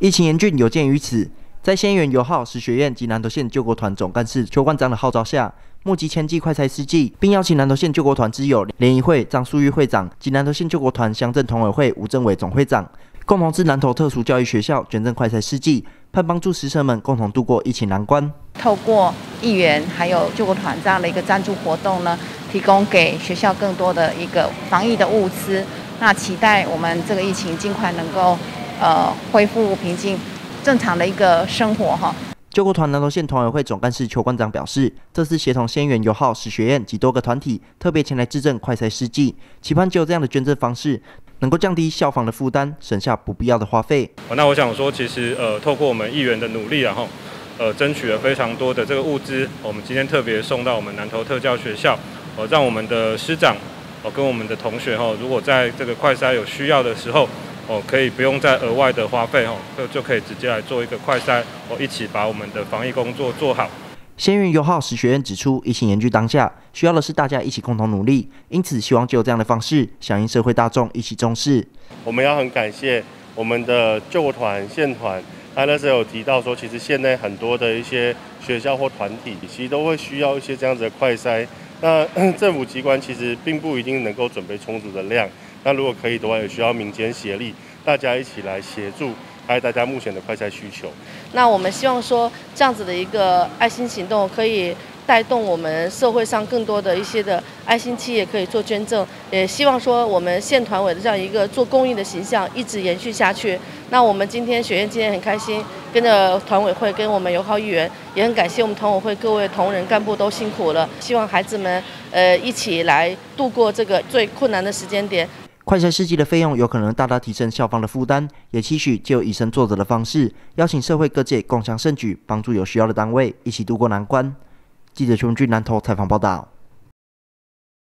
疫情严峻，有鉴于此，在仙源友好史学院及南投县救国团总干事邱冠章的号召下，募集千计快筛试剂，并邀请南投县救国团之友联谊会张淑玉会长及南投县救国团乡镇团委会吴政伟总会长，共同至南投特殊教育学校捐赠快筛试剂，盼帮助师生们共同度过疫情难关。透过议员还有救国团这样的一个赞助活动呢，提供给学校更多的一个防疫的物资。那期待我们这个疫情尽快能够呃恢复平静、正常的一个生活哈。救国团南投县团委会总干事邱冠章表示，这次协同仙源友好史学院及多个团体特别前来质证快筛试剂，期盼就这样的捐赠方式，能够降低消防的负担，省下不必要的花费。那我想说，其实呃，透过我们议员的努力，然后呃，争取了非常多的这个物资，我们今天特别送到我们南投特教学校，呃，让我们的师长哦跟我们的同学哈，如果在这个快筛有需要的时候。哦，可以不用再额外的花费哦，就就可以直接来做一个快筛，哦，一起把我们的防疫工作做好。先云友好史学院指出，疫情严峻当下，需要的是大家一起共同努力，因此希望就这样的方式响应社会大众一起重视。我们要很感谢我们的救团、县团，他那时候有提到说，其实现在很多的一些学校或团体，其实都会需要一些这样子的快筛。那 政府机关其实并不一定能够准备充足的量。那如果可以的话，也需要民间协力，大家一起来协助，还有大家目前的快筛需求。那我们希望说，这样子的一个爱心行动，可以带动我们社会上更多的一些的爱心企业可以做捐赠。也希望说，我们县团委的这样一个做公益的形象一直延续下去。那我们今天学院今天很开心，跟着团委会跟我们友好议员，也很感谢我们团委会各位同仁干部都辛苦了。希望孩子们呃一起来度过这个最困难的时间点。快筛试剂的费用有可能大大提升校方的负担，也期许就以身作则的方式，邀请社会各界共襄盛举，帮助有需要的单位一起度过难关。记者邱俊南投采访报道。